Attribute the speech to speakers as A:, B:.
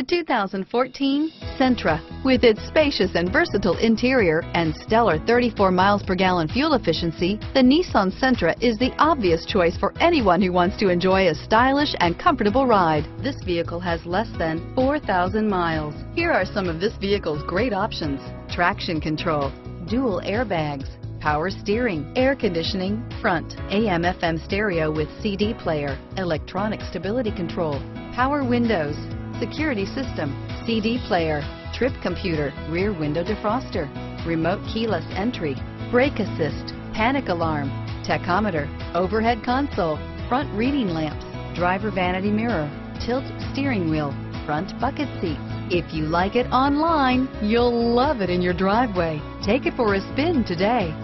A: The 2014 Sentra. With its spacious and versatile interior and stellar 34 miles per gallon fuel efficiency, the Nissan Sentra is the obvious choice for anyone who wants to enjoy a stylish and comfortable ride. This vehicle has less than 4,000 miles. Here are some of this vehicle's great options. Traction control, dual airbags, power steering, air conditioning, front, AM FM stereo with CD player, electronic stability control, power windows, security system, CD player, trip computer, rear window defroster, remote keyless entry, brake assist, panic alarm, tachometer, overhead console, front reading lamps, driver vanity mirror, tilt steering wheel, front bucket seats. If you like it online, you'll love it in your driveway. Take it for a spin today.